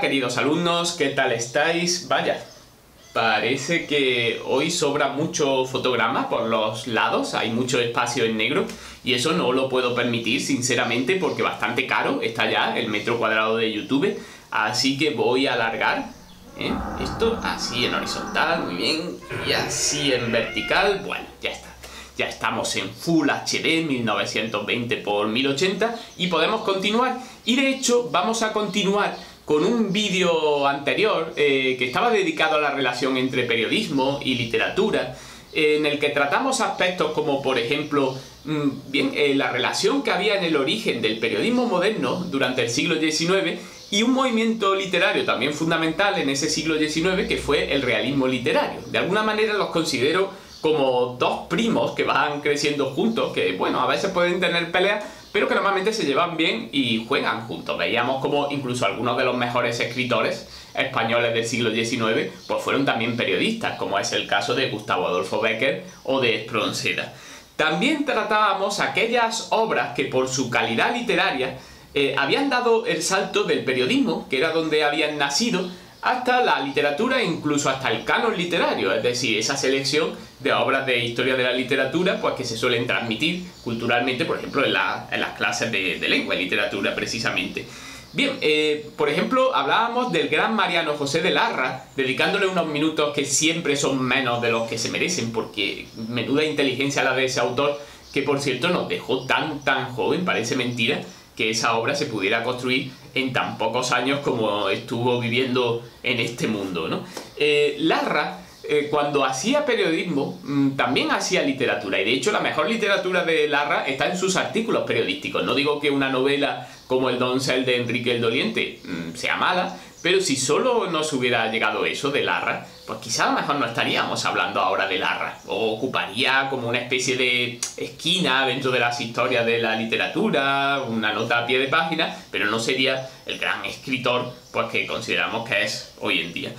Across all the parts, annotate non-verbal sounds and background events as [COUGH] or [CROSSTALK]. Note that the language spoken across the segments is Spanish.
queridos alumnos, ¿qué tal estáis? Vaya, parece que hoy sobra mucho fotograma por los lados, hay mucho espacio en negro y eso no lo puedo permitir sinceramente porque bastante caro está ya el metro cuadrado de YouTube, así que voy a alargar ¿eh? esto así en horizontal, muy bien, y así en vertical, bueno, ya está. Ya estamos en Full HD 1920 x 1080 y podemos continuar. Y de hecho vamos a continuar con un vídeo anterior eh, que estaba dedicado a la relación entre periodismo y literatura, en el que tratamos aspectos como, por ejemplo, mm, bien, eh, la relación que había en el origen del periodismo moderno durante el siglo XIX y un movimiento literario también fundamental en ese siglo XIX que fue el realismo literario. De alguna manera los considero como dos primos que van creciendo juntos, que bueno, a veces pueden tener peleas, pero que normalmente se llevan bien y juegan juntos. Veíamos como incluso algunos de los mejores escritores españoles del siglo XIX pues fueron también periodistas, como es el caso de Gustavo Adolfo Becker o de Espronceda. También tratábamos aquellas obras que por su calidad literaria eh, habían dado el salto del periodismo, que era donde habían nacido, hasta la literatura incluso hasta el canon literario, es decir, esa selección de obras de historia de la literatura pues que se suelen transmitir culturalmente, por ejemplo, en, las clases de, lengua y literatura precisamente. Bien, eh, por ejemplo, hablábamos del gran Mariano José de Larra, dedicándole unos minutos que siempre son menos de los que se merecen, porque menuda inteligencia la de ese autor, que por cierto nos dejó tan tan joven, parece mentira, que esa obra se pudiera construir en tan pocos años como estuvo viviendo en este mundo. ¿no? Eh, Larra, eh, cuando hacía periodismo, mm, también hacía literatura, y de hecho la mejor literatura de Larra está en sus artículos periodísticos. No digo que una novela como El doncel de Enrique el Doliente mm, sea mala, pero si solo nos hubiera llegado eso de Larra, pues quizá mejor no estaríamos hablando ahora de Larra. O ocuparía como una especie de esquina dentro de las historias de la literatura, una nota a pie de página, pero no sería el gran escritor pues, que consideramos que es hoy en día.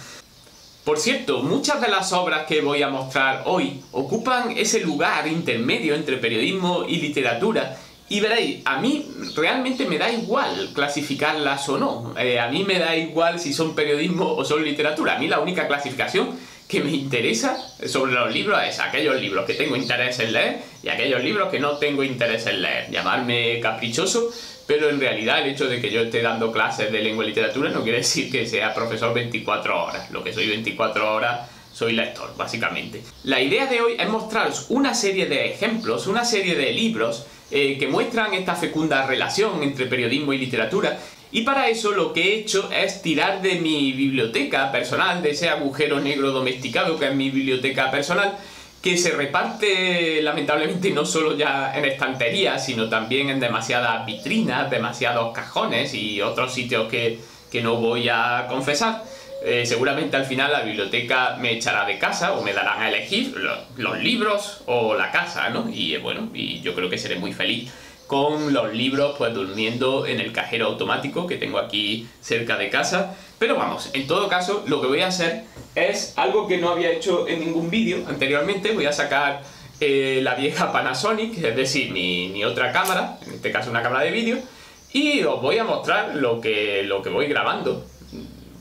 Por cierto, muchas de las obras que voy a mostrar hoy ocupan ese lugar intermedio entre periodismo y literatura y veréis, a mí realmente me da igual clasificarlas o no. Eh, a mí me da igual si son periodismo o son literatura. A mí la única clasificación que me interesa sobre los libros es aquellos libros que tengo interés en leer y aquellos libros que no tengo interés en leer. Llamarme caprichoso, pero en realidad el hecho de que yo esté dando clases de lengua y literatura no quiere decir que sea profesor 24 horas. Lo que soy 24 horas soy lector, básicamente. La idea de hoy es mostraros una serie de ejemplos, una serie de libros eh, que muestran esta fecunda relación entre periodismo y literatura y para eso lo que he hecho es tirar de mi biblioteca personal, de ese agujero negro domesticado que es mi biblioteca personal, que se reparte lamentablemente no solo ya en estanterías, sino también en demasiadas vitrinas, demasiados cajones y otros sitios que, que no voy a confesar. Eh, seguramente al final la biblioteca me echará de casa o me darán a elegir los, libros o la casa, ¿no? Y eh, bueno, y yo creo que seré muy feliz con los libros pues durmiendo en el cajero automático que tengo aquí cerca de casa. Pero vamos, en todo caso lo que voy a hacer es algo que no había hecho en ningún vídeo anteriormente. Voy a sacar eh, la vieja Panasonic, es decir, mi, mi, otra cámara, en este caso una cámara de vídeo, y os voy a mostrar lo que, lo que voy grabando.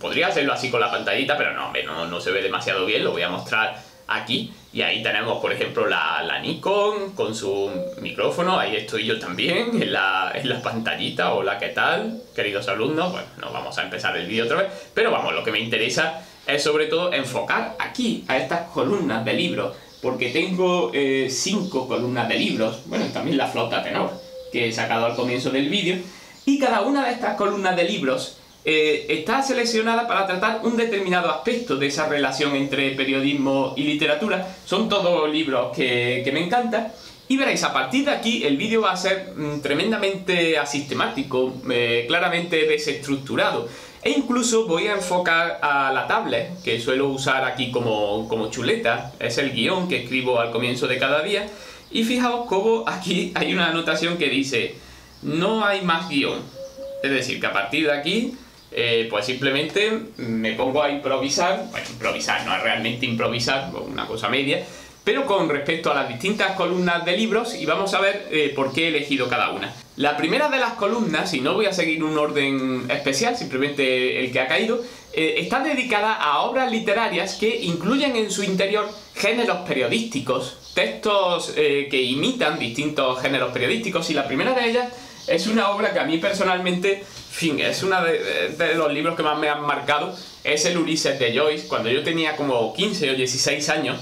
Podría hacerlo así con la pantallita, pero no, no, no se ve demasiado bien, lo voy a mostrar aquí. Y ahí tenemos, por ejemplo, la, la, Nikon con su micrófono. Ahí estoy yo también [LAUGHS] en la, en la pantallita. Hola, ¿qué tal? Queridos alumnos. Bueno, no vamos a empezar el vídeo otra vez. Pero vamos, lo que me interesa es sobre todo enfocar aquí a estas columnas de libros. Porque tengo eh, cinco columnas de libros. Bueno, también la flota tenor que he sacado al comienzo del vídeo. Y cada una de estas columnas de libros eh, está seleccionada para tratar un determinado aspecto de esa relación entre periodismo y literatura. Son todos libros que, me encantan. Y veréis, a partir de aquí el vídeo va a ser mm, tremendamente asistemático, eh, claramente desestructurado. E incluso voy a enfocar a la tablet, que suelo usar aquí como, como chuleta. Es el guion que escribo al comienzo de cada día. Y fijaos cómo aquí hay una anotación que dice, no hay más guion. Es decir, que a partir de aquí eh, pues simplemente me pongo a improvisar, bueno, improvisar, no es realmente improvisar, una cosa media, pero con respecto a las distintas columnas de libros y vamos a ver eh, por qué he elegido cada una. La primera de las columnas, y no voy a seguir un orden especial, simplemente el que ha caído, eh, está dedicada a obras literarias que incluyen en su interior géneros periodísticos, textos que imitan distintos géneros periodísticos y la primera de ellas es una obra que a mí personalmente, fin, es uno de, los libros que más me han marcado, es el Ulises de Joyce, cuando yo tenía como 15 o 16 años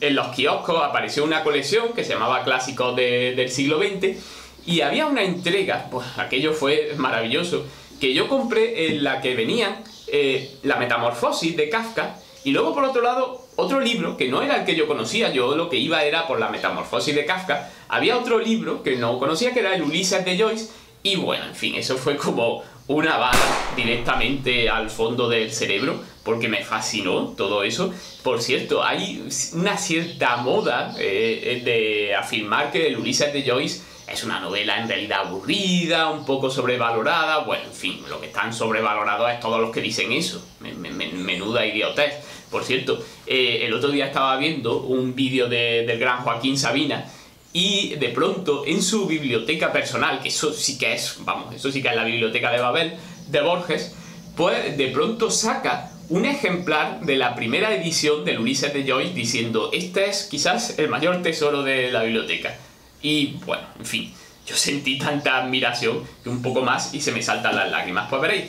en los kioscos apareció una colección que se llamaba Clásicos del siglo XX y había una entrega, pues aquello fue maravilloso, que yo compré en la que venían eh, La Metamorfosis de Kafka y luego por otro lado otro libro que no era el que yo conocía, yo lo que iba era por La Metamorfosis de Kafka, había otro libro que no conocía que era el Ulises de Joyce y bueno, en fin, eso fue como una bala directamente al fondo del cerebro porque me fascinó todo eso. Por cierto, hay una cierta moda eh, de afirmar que el Ulises de Joyce es una novela en realidad aburrida, un poco sobrevalorada. Bueno, en fin, lo que están sobrevalorados es todos los que dicen eso. menuda idiotez. Por cierto, eh, el otro día estaba viendo un vídeo del gran Joaquín Sabina y de pronto en su biblioteca personal, que eso sí que es, vamos, eso sí que es la biblioteca de Babel, de Borges, pues de pronto saca un ejemplar de la primera edición del Ulises de Joyce diciendo, este es quizás el mayor tesoro de la biblioteca. Y bueno, en fin, yo sentí tanta admiración que un poco más y se me saltan las lágrimas. Pues veréis,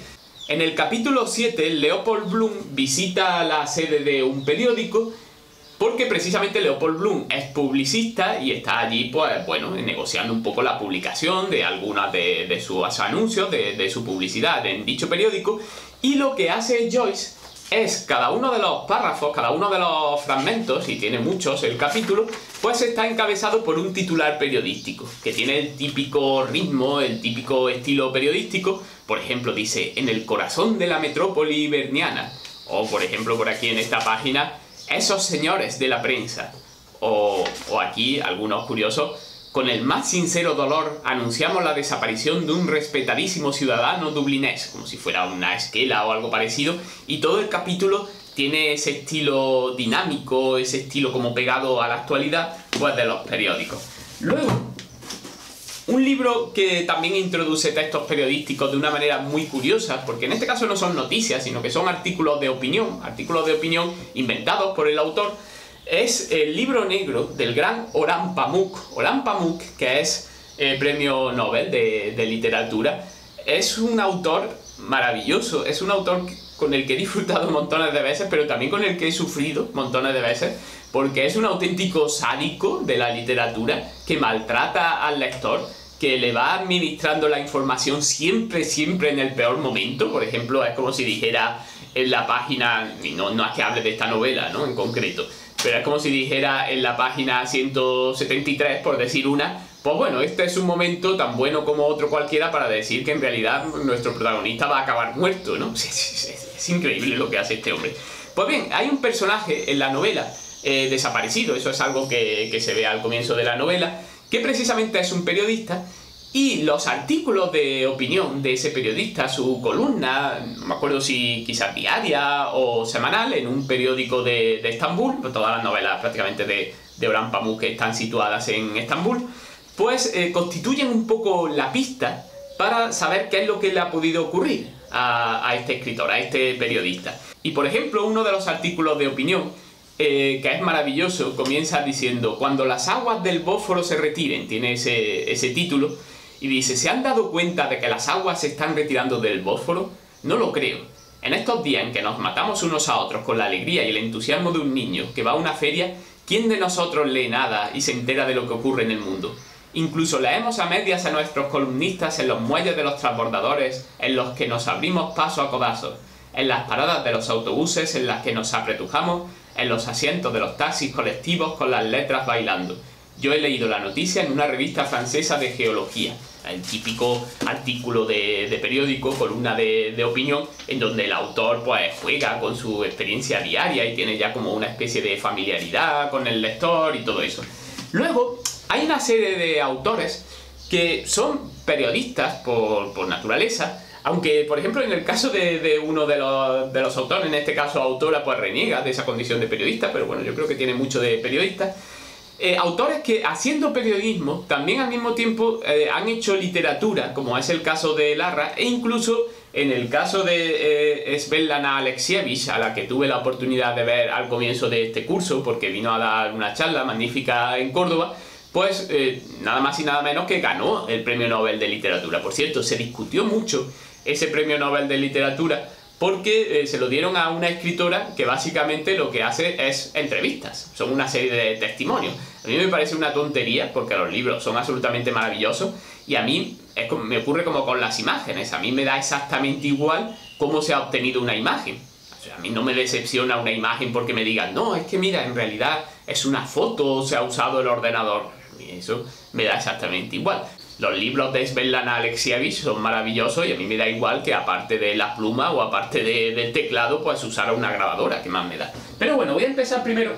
en el capítulo 7, Leopold Bloom visita la sede de un periódico porque precisamente Leopold Bloom es publicista y está allí, pues bueno, negociando un poco la publicación de algunas de, sus anuncios, de, de su publicidad en dicho periódico. Y lo que hace Joyce es cada uno de los párrafos, cada uno de los fragmentos, y tiene muchos el capítulo, pues está encabezado por un titular periodístico, que tiene el típico ritmo, el típico estilo periodístico. Por ejemplo, dice, en el corazón de la metrópoli hiberniana. O, por ejemplo, por aquí en esta página, esos señores de la prensa. O, aquí, algunos curiosos, con el más sincero dolor anunciamos la desaparición de un respetadísimo ciudadano dublinés, como si fuera una esquela o algo parecido, y todo el capítulo tiene ese estilo dinámico, ese estilo como pegado a la actualidad, pues de los periódicos. Luego, un libro que también introduce textos periodísticos de una manera muy curiosa, porque en este caso no son noticias, sino que son artículos de opinión, artículos de opinión inventados por el autor, es el libro negro del gran Oran Pamuk. Oran Pamuk, que es el premio Nobel de, literatura, es un autor maravilloso, es un autor con el que he disfrutado montones de veces, pero también con el que he sufrido montones de veces, porque es un auténtico sádico de la literatura que maltrata al lector, que le va administrando la información siempre, siempre en el peor momento. Por ejemplo, es como si dijera en la página, y no, no es que hable de esta novela, ¿no? En concreto, pero es como si dijera en la página 173, por decir una, pues bueno, este es un momento tan bueno como otro cualquiera para decir que en realidad nuestro protagonista va a acabar muerto, ¿no? [LAUGHS] Es, increíble lo que hace este hombre. Pues bien, hay un personaje en la novela eh, desaparecido, eso es algo que, que se ve al comienzo de la novela, que precisamente es un periodista y los artículos de opinión de ese periodista, su columna, no me acuerdo si quizás diaria o semanal, en un periódico de, Estambul, todas las novelas prácticamente de, de Orhan Pamuk que están situadas en Estambul, pues eh, constituyen un poco la pista para saber qué es lo que le ha podido ocurrir a, este escritor, a este periodista. Y por ejemplo, uno de los artículos de opinión eh, que es maravilloso, comienza diciendo, cuando las aguas del Bósforo se retiren, tiene ese, ese título, y dice, ¿se han dado cuenta de que las aguas se están retirando del Bósforo? No lo creo. En estos días en que nos matamos unos a otros con la alegría y el entusiasmo de un niño que va a una feria, ¿quién de nosotros lee nada y se entera de lo que ocurre en el mundo? Incluso leemos a medias a nuestros columnistas en los muelles de los transbordadores, en los que nos abrimos paso a codazos, en las paradas de los autobuses en las que nos apretujamos, en los asientos de los taxis colectivos con las letras bailando, yo he leído la noticia en una revista francesa de geología, el típico artículo de, periódico, columna de, de, opinión, en donde el autor pues juega con su experiencia diaria y tiene ya como una especie de familiaridad con el lector y todo eso. Luego, hay una serie de autores que son periodistas por, por naturaleza, Aunque, por ejemplo, en el caso de, uno de los, autores, en este caso autora, pues reniega de esa condición de periodista, pero bueno, yo creo que tiene mucho de periodista. Eh, autores que haciendo periodismo también al mismo tiempo eh, han hecho literatura, como es el caso de Larra, e incluso en el caso de eh, Svetlana Alexievich, a la que tuve la oportunidad de ver al comienzo de este curso, porque vino a dar una charla magnífica en Córdoba, pues eh, nada más y nada menos que ganó el Premio Nobel de Literatura. Por cierto, se discutió mucho ese Premio Nobel de Literatura porque eh, se lo dieron a una escritora que básicamente lo que hace es entrevistas, son una serie de testimonios. A mí me parece una tontería porque los libros son absolutamente maravillosos y a mí me ocurre como con las imágenes, a mí me da exactamente igual cómo se ha obtenido una imagen. a mí no me decepciona una imagen porque me digan, no, es que mira, en realidad es una foto, se ha usado el ordenador. Y eso me da exactamente igual. Los libros de Svetlana Alexievich son maravillosos y a mí me da igual que aparte de la pluma o aparte del teclado, pues usara una grabadora, que más me da. Pero bueno, voy a empezar primero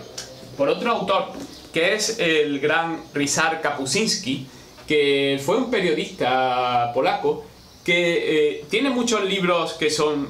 por otro autor, que es el gran Ryszard Kapuscinski, que fue un periodista polaco que eh, tiene muchos libros que son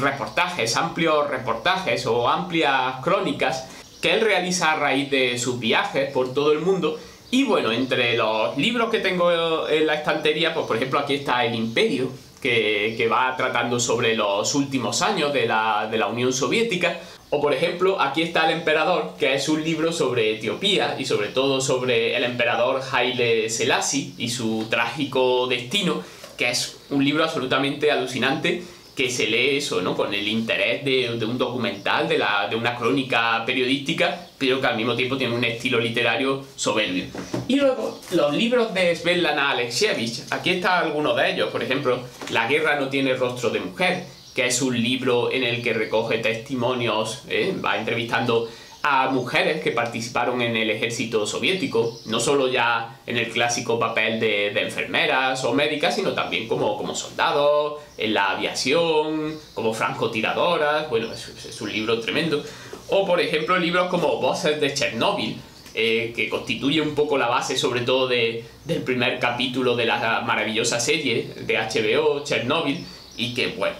reportajes, amplios reportajes o amplias crónicas que él realiza a raíz de sus viajes por todo el mundo y bueno, entre los libros que tengo en la estantería, pues por ejemplo aquí está El Imperio, que, va tratando sobre los últimos años de la, de la Unión Soviética. O por ejemplo, aquí está El Emperador, que es un libro sobre Etiopía y sobre todo sobre el emperador Haile Selassie y su trágico destino, que es un libro absolutamente alucinante que se lee eso, ¿no? Con el interés de, un documental, de, la, de, una crónica periodística, pero que al mismo tiempo tiene un estilo literario soberbio. Y luego, los libros de Svetlana Alexievich, aquí están algunos de ellos, por ejemplo, La guerra no tiene rostro de mujer, que es un libro en el que recoge testimonios, ¿eh? va entrevistando a mujeres que participaron en el ejército soviético, no solo ya en el clásico papel de, enfermeras o médicas, sino también como, como soldados, en la aviación, como francotiradoras, bueno, es, un libro tremendo. O por ejemplo libros como Voces de Chernóbil, eh, que constituye un poco la base sobre todo de, del primer capítulo de la maravillosa serie de HBO, Chernóbil, y que bueno,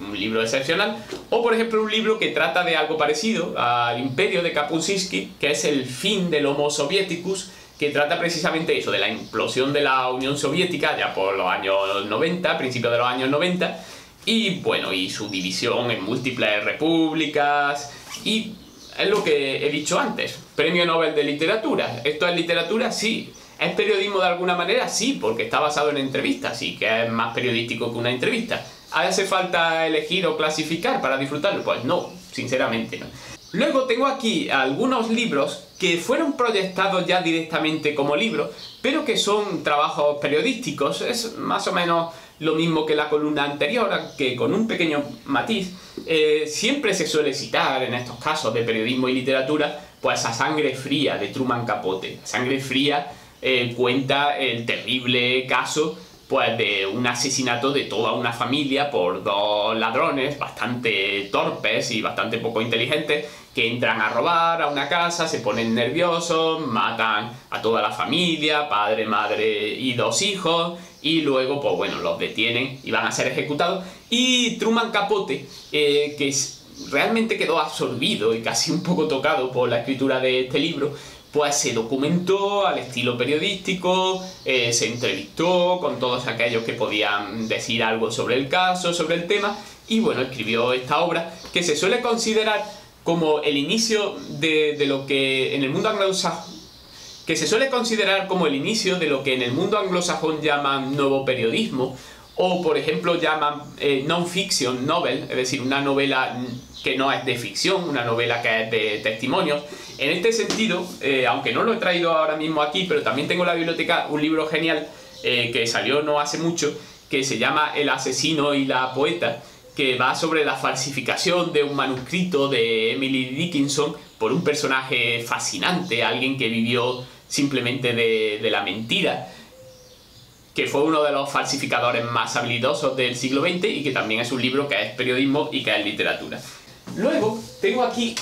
un libro excepcional, o por ejemplo un libro que trata de algo parecido al Imperio de Kapuscinski, que es el fin del Homo Sovieticus, que trata precisamente eso, de la implosión de la Unión Soviética ya por los años 90, principios de los años 90, y bueno, y su división en múltiples repúblicas, y es lo que he dicho antes, Premio Nobel de Literatura. ¿Esto es literatura? Sí. ¿Es periodismo de alguna manera? Sí, porque está basado en entrevistas, sí, que es más periodístico que una entrevista ¿Hace falta elegir o clasificar para disfrutarlo? Pues no, sinceramente no. Luego tengo aquí algunos libros que fueron proyectados ya directamente como libros, pero que son trabajos periodísticos. Es más o menos lo mismo que la columna anterior, que con un pequeño matiz. Eh, siempre se suele citar en estos casos de periodismo y literatura, pues a Sangre Fría de Truman Capote. Sangre Fría eh, cuenta el terrible caso pues de un asesinato de toda una familia por dos ladrones bastante torpes y bastante poco inteligentes que entran a robar a una casa, se ponen nerviosos, matan a toda la familia, padre, madre y dos hijos, y luego, pues bueno, los detienen y van a ser ejecutados. Y Truman Capote, eh, que realmente quedó absorbido y casi un poco tocado por la escritura de este libro, pues se documentó al estilo periodístico, eh, se entrevistó con todos aquellos que podían decir algo sobre el caso, sobre el tema, y bueno, escribió esta obra que se suele considerar como el inicio de, lo que en el mundo anglosajón que se suele considerar como el inicio de lo que en el mundo anglosajón llaman nuevo periodismo, o por ejemplo llaman eh, non-fiction novel, es decir, una novela que no es de ficción, una novela que es de testimonios. En este sentido, eh, aunque no lo he traído ahora mismo aquí, pero también tengo en la biblioteca un libro genial eh, que salió no hace mucho, que se llama El asesino y la poeta, que va sobre la falsificación de un manuscrito de Emily Dickinson por un personaje fascinante, alguien que vivió simplemente de, de la mentira que fue uno de los falsificadores más habilidosos del siglo XX y que también es un libro que es periodismo y que es literatura. Luego tengo aquí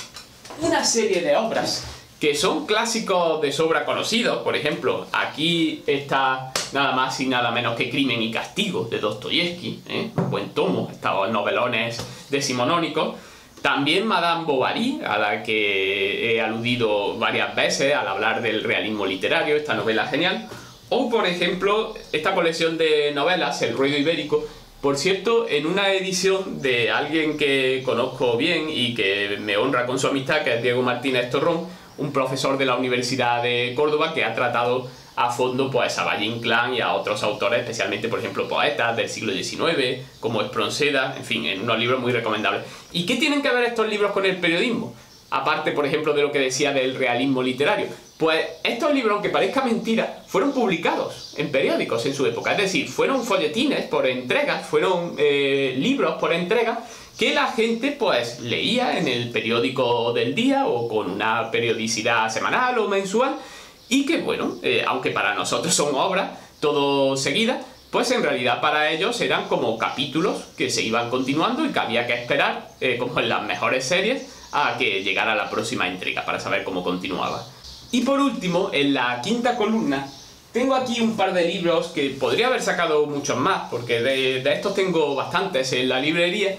una serie de obras que son clásicos de sobra conocidos. Por ejemplo, aquí está nada más y nada menos que Crimen y Castigo de Dostoyevsky, ¿eh? un buen tomo, estos novelones decimonónicos. También Madame Bovary, a la que he aludido varias veces al hablar del realismo literario, esta novela genial. O, por ejemplo, esta colección de novelas, El ruido ibérico, por cierto, en una edición de alguien que conozco bien y que me honra con su amistad, que es Diego Martínez Torrón, un profesor de la Universidad de Córdoba que ha tratado a fondo pues, a Valle Inclán y a otros autores, especialmente, por ejemplo, poetas del siglo XIX, como Espronceda, en fin, en unos libros muy recomendables. ¿Y qué tienen que ver estos libros con el periodismo? Aparte, por ejemplo, de lo que decía del realismo literario. Pues estos libros, aunque parezca mentira, fueron publicados en periódicos en su época. Es decir, fueron folletines por entregas, fueron eh, libros por entregas que la gente pues leía en el periódico del día o con una periodicidad semanal o mensual y que bueno, eh, aunque para nosotros son obras todo seguidas, pues en realidad para ellos eran como capítulos que se iban continuando y que había que esperar, eh, como en las mejores series, a que llegara la próxima entrega para saber cómo continuaba. Y por último, en la quinta columna, tengo aquí un par de libros que podría haber sacado muchos más, porque de, estos tengo bastantes en la librería,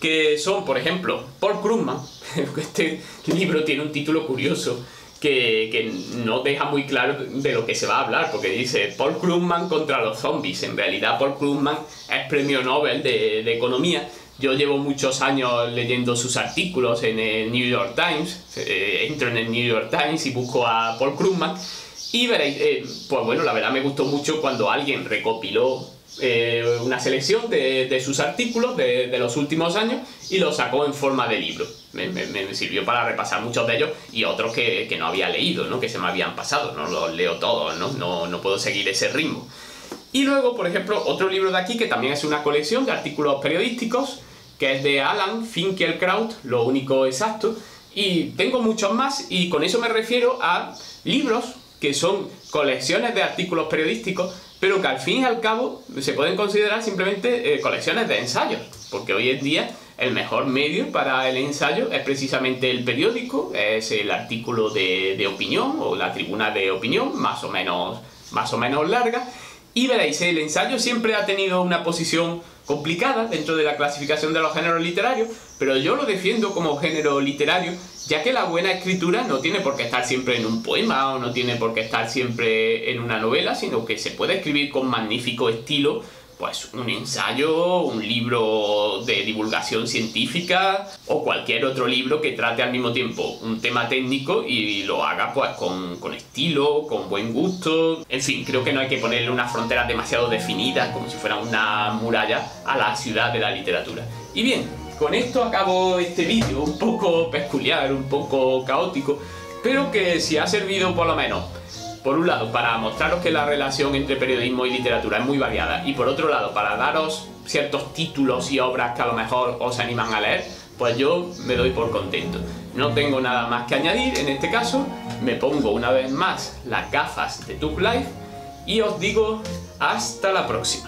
que son, por ejemplo, Paul Krugman. [LAUGHS] Este libro tiene un título curioso que, que, no deja muy claro de lo que se va a hablar, porque dice Paul Krugman contra los zombies. En realidad, Paul Krugman es premio Nobel de Economía. Yo llevo muchos años leyendo sus artículos en el New York Times. Eh, entro en el New York Times y busco a Paul Krugman. Y veréis, eh, pues bueno, la verdad me gustó mucho cuando alguien recopiló eh, una selección de, sus artículos de, los últimos años y los sacó en forma de libro. Me, sirvió para repasar muchos de ellos y otros que, no había leído, ¿no? que se me habían pasado. No los leo todos, ¿no? No, no puedo seguir ese ritmo. Y luego, por ejemplo, otro libro de aquí que también es una colección de artículos periodísticos, que es de Alan Finkielkraut, Lo único exacto. Y tengo muchos más y con eso me refiero a libros que son colecciones de artículos periodísticos pero que al fin y al cabo se pueden considerar simplemente eh, colecciones de ensayos, porque hoy en día el mejor medio para el ensayo es precisamente el periódico, es el artículo de, de opinión o la tribuna de opinión, más o menos, más o menos larga, y veréis, el ensayo siempre ha tenido una posición complicada dentro de la clasificación de los géneros literarios, pero yo lo defiendo como género literario, ya que la buena escritura no tiene por qué estar siempre en un poema o no tiene por qué estar siempre en una novela, sino que se puede escribir con magnífico estilo pues un ensayo, un libro de divulgación científica o cualquier otro libro que trate al mismo tiempo un tema técnico y lo haga pues con, con estilo, con buen gusto. En fin, creo que no hay que ponerle una frontera demasiado definida como si fuera una muralla a la ciudad de la literatura. Y bien, con esto acabo este vídeo un poco peculiar, un poco caótico, pero que si ha servido por lo menos por un lado, para mostraros que la relación entre periodismo y literatura es muy variada, y por otro lado, para daros ciertos títulos y obras que a lo mejor os animan a leer, pues yo me doy por contento. No tengo nada más que añadir en este caso, me pongo una vez más las gafas de Tube Life y os digo hasta la próxima.